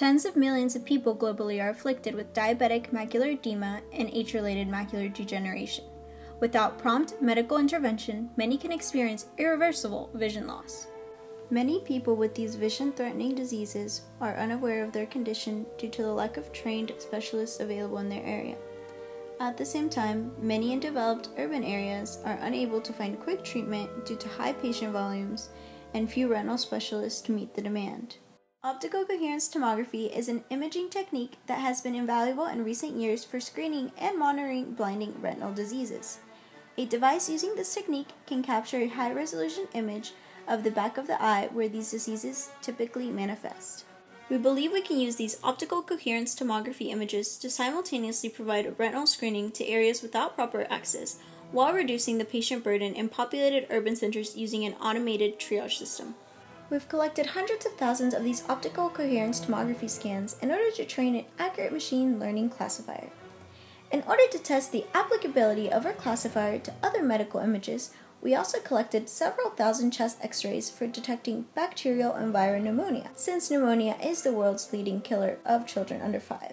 Tens of millions of people globally are afflicted with diabetic macular edema and age related macular degeneration. Without prompt medical intervention, many can experience irreversible vision loss. Many people with these vision threatening diseases are unaware of their condition due to the lack of trained specialists available in their area. At the same time, many in developed urban areas are unable to find quick treatment due to high patient volumes and few retinal specialists to meet the demand. Optical coherence tomography is an imaging technique that has been invaluable in recent years for screening and monitoring blinding retinal diseases. A device using this technique can capture a high resolution image of the back of the eye where these diseases typically manifest. We believe we can use these optical coherence tomography images to simultaneously provide retinal screening to areas without proper access while reducing the patient burden in populated urban centers using an automated triage system. We've collected hundreds of thousands of these optical coherence tomography scans in order to train an accurate machine learning classifier. In order to test the applicability of our classifier to other medical images, we also collected several thousand chest x rays for detecting bacterial and viral pneumonia, since pneumonia is the world's leading killer of children under 5.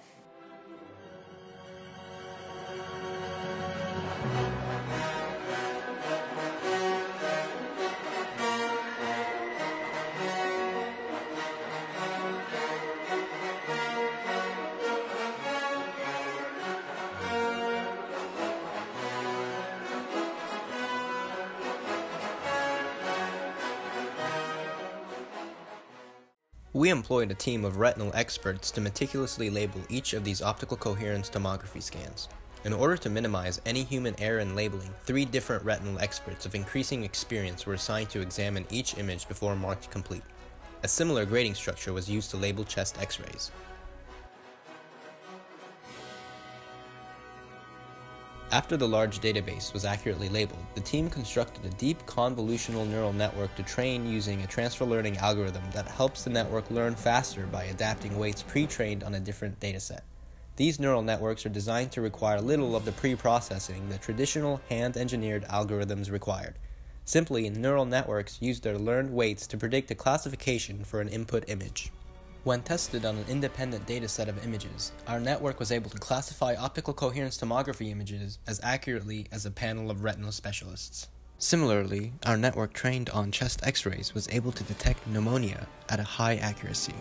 We employed a team of retinal experts to meticulously label each of these optical coherence tomography scans. In order to minimize any human error in labeling, three different retinal experts of increasing experience were assigned to examine each image before marked complete. A similar grading structure was used to label chest x-rays. After the large database was accurately labeled, the team constructed a deep convolutional neural network to train using a transfer learning algorithm that helps the network learn faster by adapting weights pre-trained on a different dataset. These neural networks are designed to require little of the pre-processing that traditional hand-engineered algorithms required. Simply, neural networks use their learned weights to predict a classification for an input image. When tested on an independent dataset of images, our network was able to classify optical coherence tomography images as accurately as a panel of retinal specialists. Similarly, our network trained on chest x-rays was able to detect pneumonia at a high accuracy.